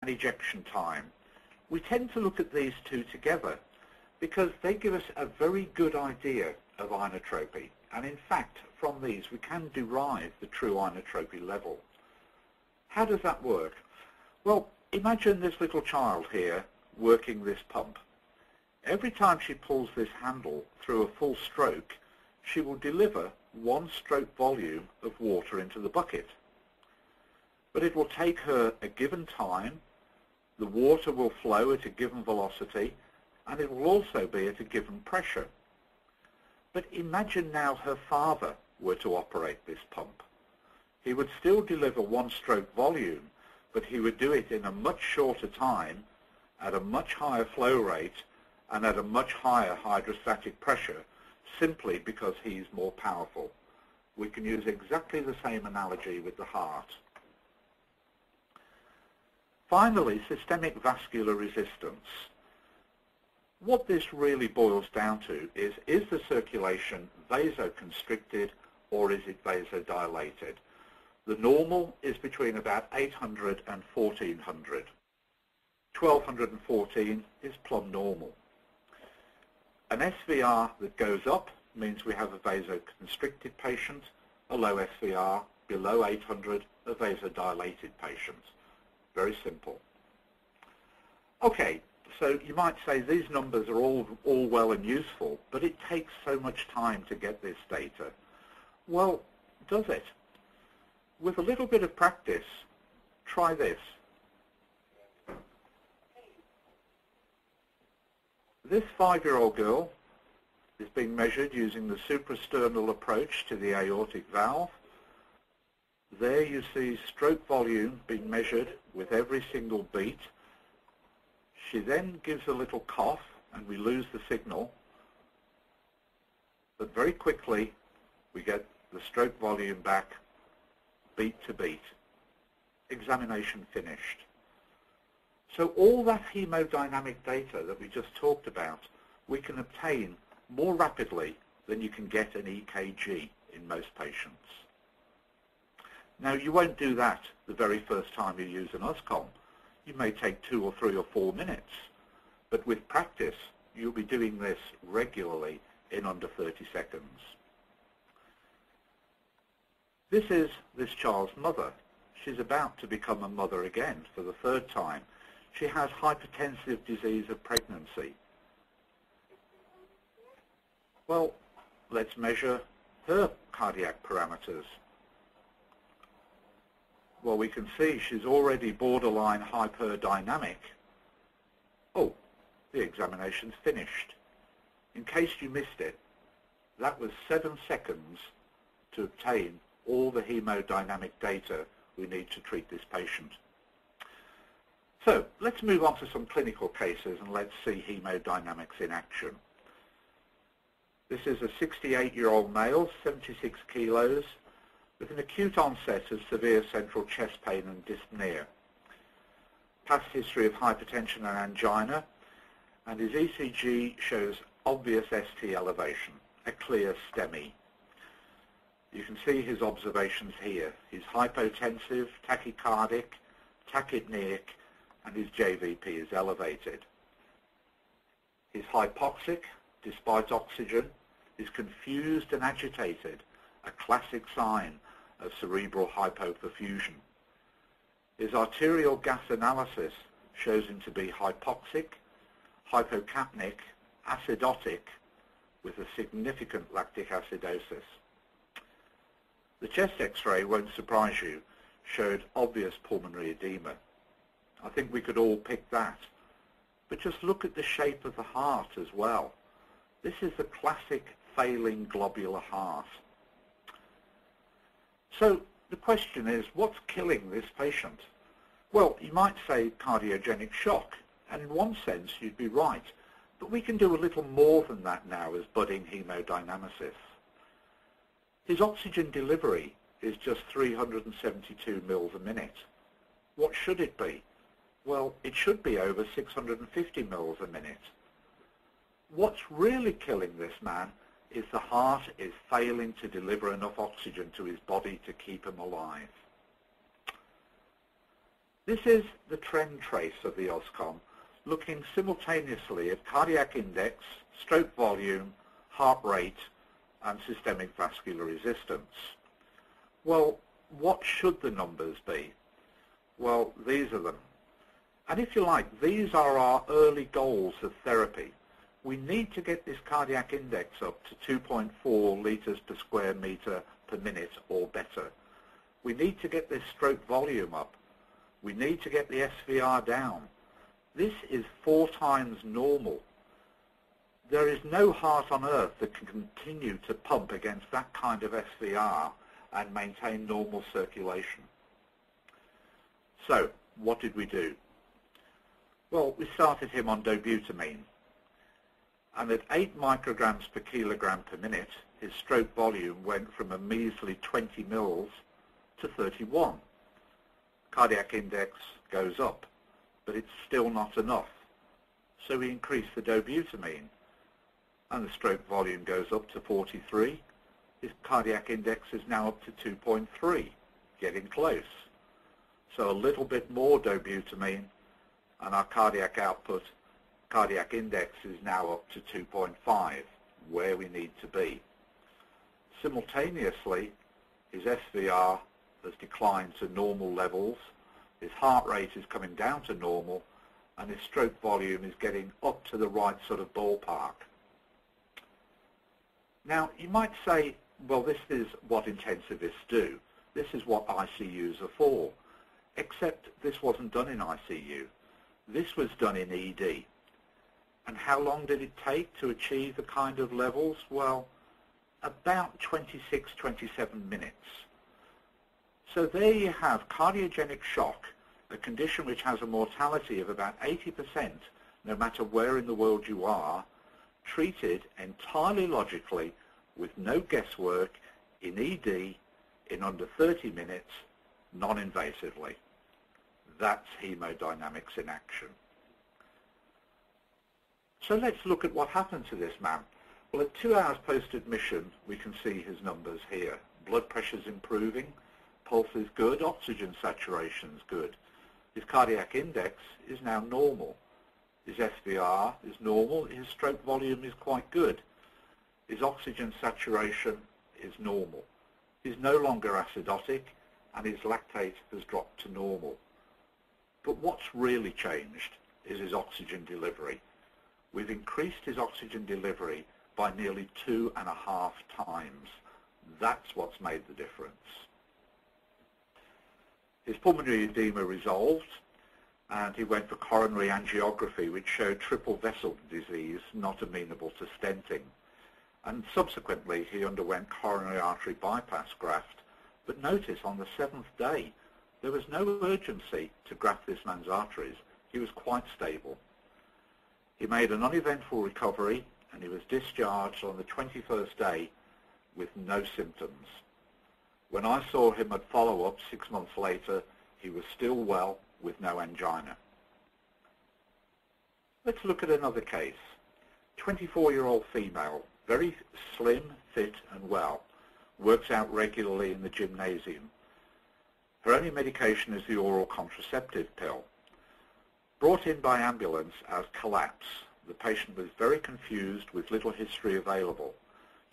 and ejection time. We tend to look at these two together because they give us a very good idea of inotropy. And in fact, from these we can derive the true inotropy level. How does that work? Well, imagine this little child here working this pump. Every time she pulls this handle through a full stroke, she will deliver one stroke volume of water into the bucket. But it will take her a given time, the water will flow at a given velocity, and it will also be at a given pressure. But imagine now her father were to operate this pump. He would still deliver one stroke volume, but he would do it in a much shorter time, at a much higher flow rate, and at a much higher hydrostatic pressure, simply because he's more powerful. We can use exactly the same analogy with the heart. Finally, systemic vascular resistance. What this really boils down to is, is the circulation vasoconstricted or is it vasodilated? The normal is between about 800 and 1400. 1214 is plumb normal. An SVR that goes up means we have a vasoconstricted patient, a low SVR below 800, a vasodilated patient. Very simple. Okay, so you might say these numbers are all, all well and useful, but it takes so much time to get this data. Well, does it? With a little bit of practice, try this. This five-year-old girl is being measured using the suprasternal approach to the aortic valve. There you see stroke volume being measured with every single beat. She then gives a little cough and we lose the signal. But very quickly we get the stroke volume back beat to beat. Examination finished. So all that hemodynamic data that we just talked about, we can obtain more rapidly than you can get an EKG in most patients. Now you won't do that the very first time you use an USCOM. You may take two or three or four minutes, but with practice you'll be doing this regularly in under 30 seconds. This is this child's mother. She's about to become a mother again for the third time. She has hypertensive disease of pregnancy. Well, let's measure her cardiac parameters well, we can see she's already borderline hyperdynamic. Oh, the examination's finished. In case you missed it, that was seven seconds to obtain all the hemodynamic data we need to treat this patient. So let's move on to some clinical cases and let's see hemodynamics in action. This is a 68-year-old male, 76 kilos, with an acute onset of severe central chest pain and dyspnea, past history of hypertension and angina, and his ECG shows obvious ST elevation, a clear STEMI. You can see his observations here. He's hypotensive, tachycardic, tachypneic, and his JVP is elevated. He's hypoxic, despite oxygen, is confused and agitated, a classic sign of cerebral hypoperfusion. His arterial gas analysis shows him to be hypoxic, hypocapnic, acidotic, with a significant lactic acidosis. The chest x-ray, won't surprise you, showed obvious pulmonary edema. I think we could all pick that. But just look at the shape of the heart as well. This is a classic failing globular heart. So the question is, what's killing this patient? Well, you might say cardiogenic shock, and in one sense you'd be right, but we can do a little more than that now as budding hemodynamicists. His oxygen delivery is just 372 mils a minute. What should it be? Well, it should be over 650 mils a minute. What's really killing this man is the heart is failing to deliver enough oxygen to his body to keep him alive. This is the trend trace of the USCOM, looking simultaneously at cardiac index, stroke volume, heart rate, and systemic vascular resistance. Well, what should the numbers be? Well, these are them. And if you like, these are our early goals of therapy. We need to get this cardiac index up to 2.4 litres per square metre per minute or better. We need to get this stroke volume up. We need to get the SVR down. This is four times normal. There is no heart on earth that can continue to pump against that kind of SVR and maintain normal circulation. So, what did we do? Well, we started him on dobutamine. And at 8 micrograms per kilogram per minute, his stroke volume went from a measly 20 mils to 31. Cardiac index goes up, but it's still not enough. So we increase the dobutamine, and the stroke volume goes up to 43. His cardiac index is now up to 2.3, getting close. So a little bit more dobutamine, and our cardiac output, cardiac index is now up to 2.5, where we need to be. Simultaneously, his SVR has declined to normal levels, his heart rate is coming down to normal, and his stroke volume is getting up to the right sort of ballpark. Now, you might say, well, this is what intensivists do. This is what ICUs are for. Except this wasn't done in ICU. This was done in ED. And how long did it take to achieve the kind of levels? Well, about 26, 27 minutes. So there you have cardiogenic shock, a condition which has a mortality of about 80% no matter where in the world you are, treated entirely logically with no guesswork in ED in under 30 minutes non-invasively. That's hemodynamics in action. So let's look at what happened to this man. Well, at two hours post-admission, we can see his numbers here. Blood pressure's improving, pulse is good, oxygen saturation's good. His cardiac index is now normal. His SVR is normal. His stroke volume is quite good. His oxygen saturation is normal. He's no longer acidotic and his lactate has dropped to normal. But what's really changed is his oxygen delivery. We've increased his oxygen delivery by nearly two and a half times. That's what's made the difference. His pulmonary edema resolved and he went for coronary angiography which showed triple vessel disease not amenable to stenting. And subsequently he underwent coronary artery bypass graft. But notice on the seventh day there was no urgency to graft this man's arteries. He was quite stable. He made an uneventful recovery and he was discharged on the 21st day with no symptoms. When I saw him at follow-up six months later, he was still well with no angina. Let's look at another case. 24-year-old female, very slim, fit and well, works out regularly in the gymnasium. Her only medication is the oral contraceptive pill. Brought in by ambulance as collapse, the patient was very confused with little history available,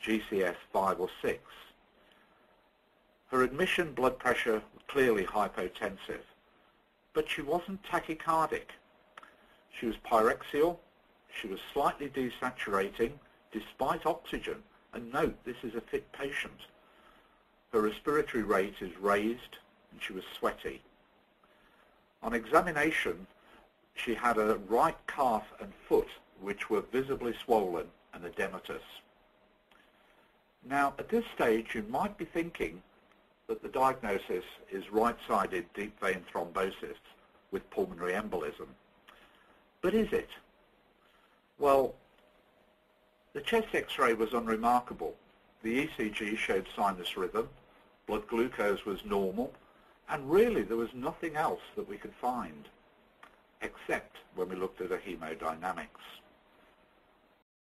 GCS 5 or 6. Her admission blood pressure was clearly hypotensive, but she wasn't tachycardic. She was pyrexial, she was slightly desaturating despite oxygen, and note this is a fit patient. Her respiratory rate is raised and she was sweaty. On examination, she had a right calf and foot which were visibly swollen and edematous. Now, at this stage, you might be thinking that the diagnosis is right-sided deep vein thrombosis with pulmonary embolism. But is it? Well, the chest x-ray was unremarkable. The ECG showed sinus rhythm, blood glucose was normal, and really, there was nothing else that we could find, except when we looked at the hemodynamics.